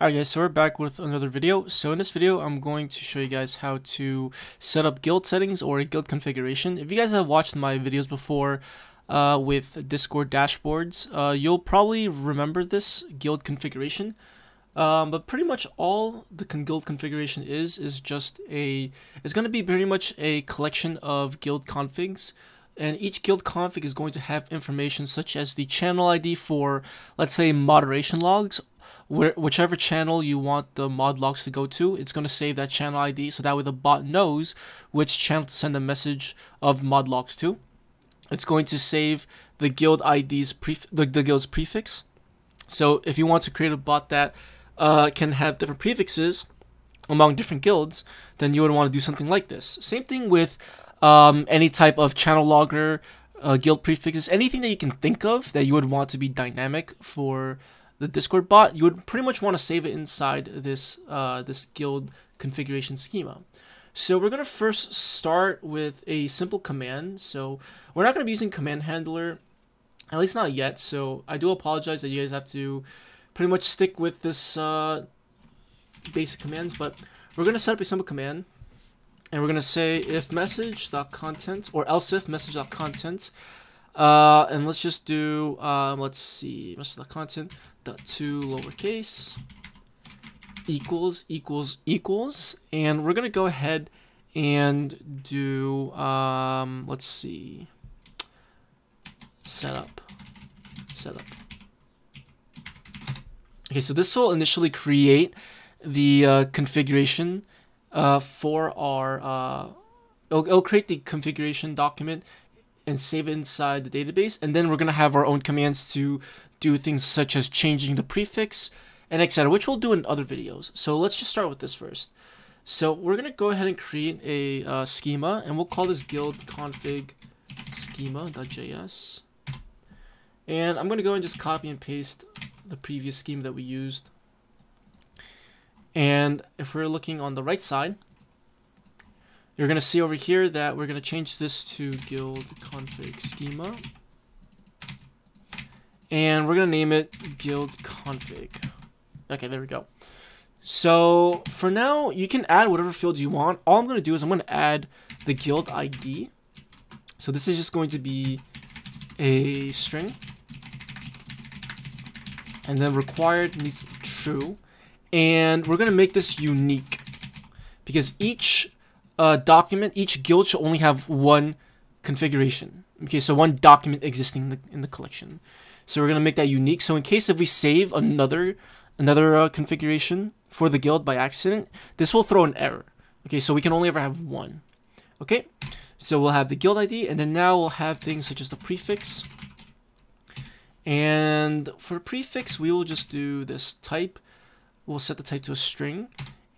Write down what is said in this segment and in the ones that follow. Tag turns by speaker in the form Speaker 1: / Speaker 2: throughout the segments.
Speaker 1: Alright guys, so we're back with another video. So in this video, I'm going to show you guys how to set up guild settings or a guild configuration. If you guys have watched my videos before uh, with Discord dashboards, uh, you'll probably remember this guild configuration. Um, but pretty much all the con guild configuration is, is just a, it's going to be pretty much a collection of guild configs and each guild config is going to have information such as the channel ID for, let's say, moderation logs, where, whichever channel you want the mod logs to go to, it's going to save that channel ID so that way the bot knows which channel to send a message of mod logs to. It's going to save the guild ID's pref the, the guild's prefix. So if you want to create a bot that uh, can have different prefixes among different guilds, then you would want to do something like this. Same thing with um, any type of channel logger, uh, guild prefixes, anything that you can think of that you would want to be dynamic for the Discord bot, you would pretty much want to save it inside this uh, this guild configuration schema. So we're going to first start with a simple command. So we're not going to be using command handler, at least not yet. So I do apologize that you guys have to pretty much stick with this uh, basic commands, but we're going to set up a simple command and we're going to say if message.content or else if message.content uh, and let's just do, um, let's see, most of the content, dot to lowercase equals equals equals. And we're gonna go ahead and do um let's see. Setup. Setup. Okay so this will initially create the uh, configuration uh, for our uh, it'll, it'll create the configuration document and save it inside the database and then we're gonna have our own commands to do things such as changing the prefix and etc which we'll do in other videos. So let's just start with this first. So we're gonna go ahead and create a uh, schema and we'll call this guild config schema.js and I'm gonna go and just copy and paste the previous schema that we used. And if we're looking on the right side you're gonna see over here that we're gonna change this to guild config schema and we're gonna name it guild config. Okay, there we go. So for now, you can add whatever fields you want. All I'm gonna do is I'm gonna add the guild ID. So this is just going to be a string. And then required needs true. And we're gonna make this unique because each uh, document, each guild should only have one configuration. Okay, so one document existing in the, in the collection. So we're going to make that unique. So in case if we save another another uh, configuration for the guild by accident, this will throw an error. Okay, so we can only ever have one. Okay, so we'll have the guild ID, and then now we'll have things such as the prefix. And for prefix, we will just do this type. We'll set the type to a string.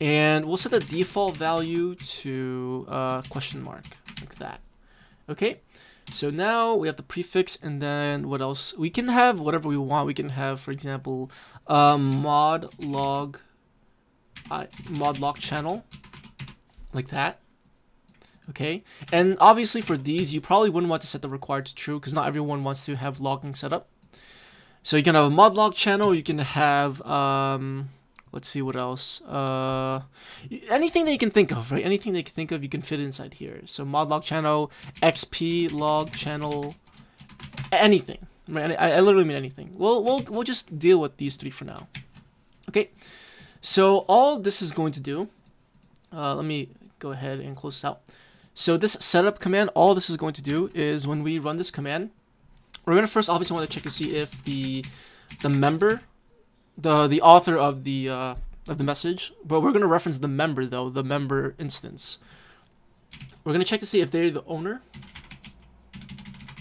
Speaker 1: And we'll set the default value to uh, question mark, like that. Okay, so now we have the prefix and then what else? We can have whatever we want. We can have, for example, um, mod log, uh, mod log channel, like that. Okay, and obviously for these, you probably wouldn't want to set the required to true because not everyone wants to have logging set up. So you can have a mod log channel, you can have, um, Let's see what else. Uh, anything that you can think of, right? Anything that you can think of, you can fit inside here. So mod log channel, XP log channel, anything. Right? I, I literally mean anything. We'll we'll we'll just deal with these three for now. Okay. So all this is going to do. Uh, let me go ahead and close this out. So this setup command, all this is going to do is when we run this command, we're gonna first obviously want to check to see if the the member the the author of the uh, of the message, but we're gonna reference the member though, the member instance. We're gonna check to see if they're the owner,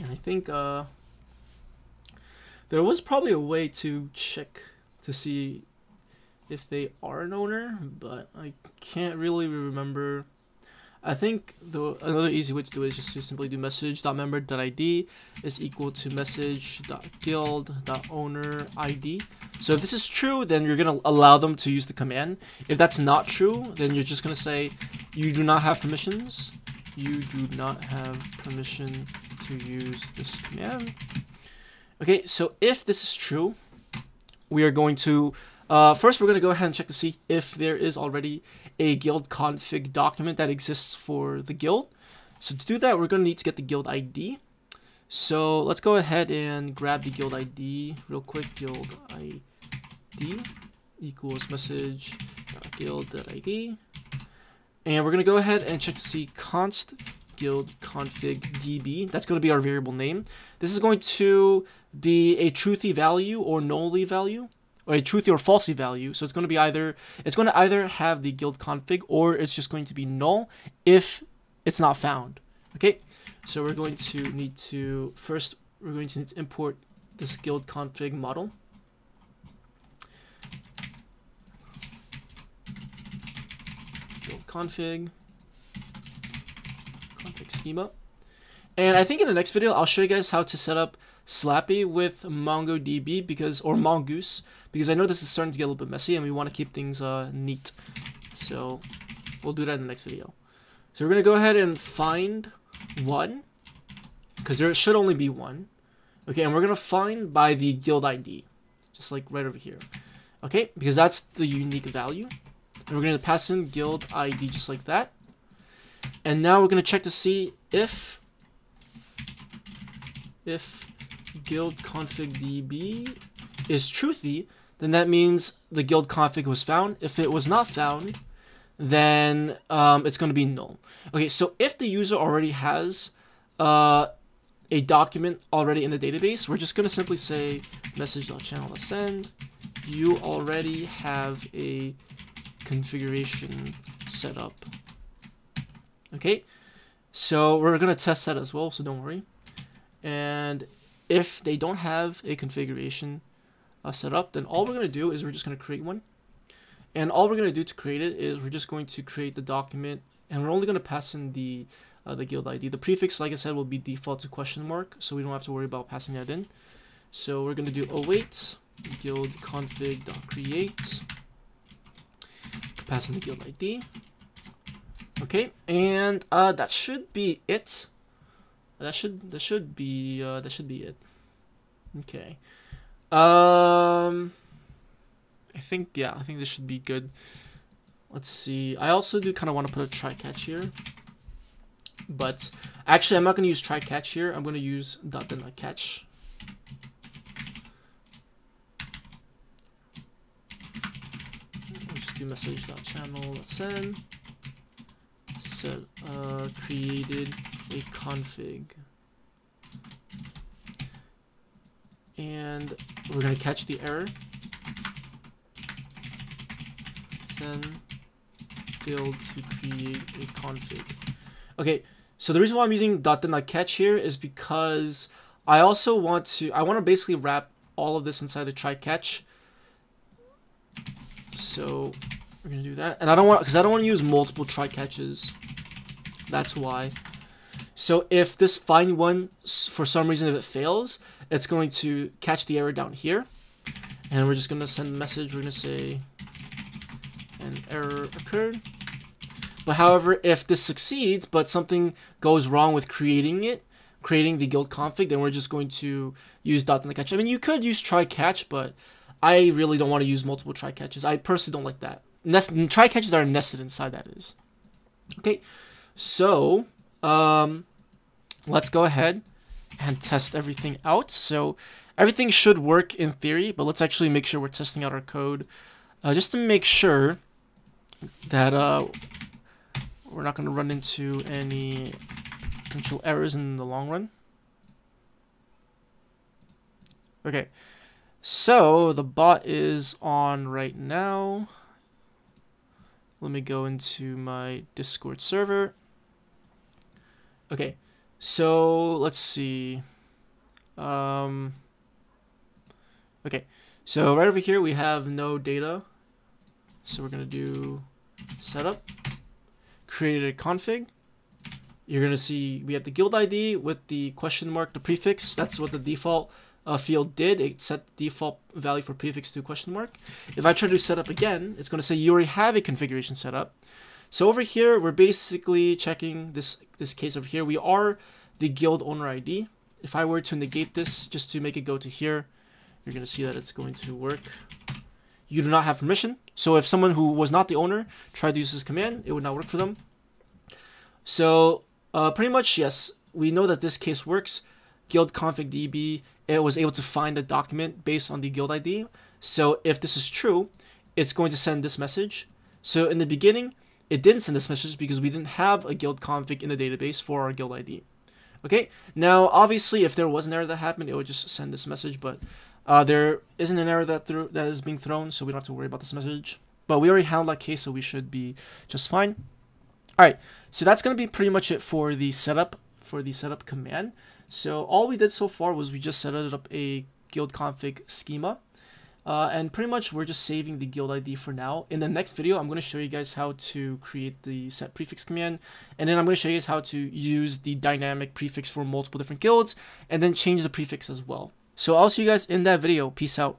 Speaker 1: and I think uh, there was probably a way to check to see if they are an owner, but I can't really remember I think the another easy way to do it is just to simply do message.member.id is equal to message.guild.owner.id. So if this is true, then you're going to allow them to use the command. If that's not true, then you're just going to say you do not have permissions. You do not have permission to use this command. Okay, so if this is true, we are going to Uh, first, we're going to go ahead and check to see if there is already a guild config document that exists for the guild. So to do that, we're going to need to get the guild ID. So let's go ahead and grab the guild ID real quick. Guild ID equals message guild.id. And we're going to go ahead and check to see const guild config db. That's going to be our variable name. This is going to be a truthy value or nully value or a truthy or falsy value. So it's going to be either it's going to either have the guild config or it's just going to be null if it's not found. Okay, so we're going to need to first we're going to need to import this guild config model. Guild config config schema. And I think in the next video I'll show you guys how to set up Slappey with MongoDB because or Mongoose because I know this is starting to get a little bit messy and we want to keep things uh, neat. So we'll do that in the next video. So we're going to go ahead and find one because there should only be one. Okay, and we're going to find by the guild ID, just like right over here. Okay, because that's the unique value. And we're going to pass in guild ID just like that. And now we're going to check to see if if guild config db is truthy, then that means the guild config was found. If it was not found, then um, it's going to be null. Okay, so if the user already has uh, a document already in the database, we're just going to simply say message.channel.send. You already have a configuration set up. Okay, so we're going to test that as well, so don't worry. And if they don't have a configuration uh, set up, then all we're going to do is we're just going to create one. And all we're going to do to create it is we're just going to create the document and we're only going to pass in the uh, the guild ID. The prefix, like I said, will be default to question mark, so we don't have to worry about passing that in. So we're going to do await guild config create pass in the guild ID. Okay, and uh, that should be it. That should that should be uh, that should be it. Okay. Um, I think yeah, I think this should be good. Let's see. I also do kind of want to put a try catch here, but actually I'm not going to use try catch here. I'm going to use dot then catch. just do message dot channel send set uh, created a config. And we're going to catch the error. Send failed to create a config. Okay, so the reason why I'm using dot dot catch here is because I also want to, I want to basically wrap all of this inside a try catch. So we're gonna do that, and I don't want because I don't want to use multiple try catches. That's why. So if this find one, for some reason, if it fails, it's going to catch the error down here. And we're just going to send a message. We're going to say an error occurred. But however, if this succeeds, but something goes wrong with creating it, creating the guild config, then we're just going to use dot and the catch. I mean, you could use try catch, but I really don't want to use multiple try catches. I personally don't like that. Nest try catches are nested inside that is. Okay, so, um, let's go ahead and test everything out. So everything should work in theory, but let's actually make sure we're testing out our code uh, just to make sure that uh, we're not going to run into any potential errors in the long run. Okay, so the bot is on right now. Let me go into my Discord server. Okay, so let's see. Um, okay, so right over here we have no data. So we're gonna do setup, created a config. You're gonna see we have the guild ID with the question mark, the prefix. That's what the default uh, field did. It set the default value for prefix to question mark. If I try to set up again, it's gonna say you already have a configuration set up. So over here, we're basically checking this, this case over here. We are the guild owner ID. If I were to negate this just to make it go to here, you're going to see that it's going to work you do not have permission. So if someone who was not the owner tried to use this command, it would not work for them. So uh, pretty much, yes, we know that this case works. Guild config DB, it was able to find a document based on the guild ID. So if this is true, it's going to send this message. So in the beginning, it didn't send this message because we didn't have a guild config in the database for our guild ID. Okay, now obviously if there was an error that happened, it would just send this message, but uh, there isn't an error that, that is being thrown, so we don't have to worry about this message. But we already handled that case, so we should be just fine. Alright, so that's going to be pretty much it for the setup, for the setup command. So all we did so far was we just set up a guild config schema. Uh, and pretty much we're just saving the guild ID for now. In the next video, I'm going to show you guys how to create the set prefix command. And then I'm going to show you guys how to use the dynamic prefix for multiple different guilds and then change the prefix as well. So I'll see you guys in that video. Peace out.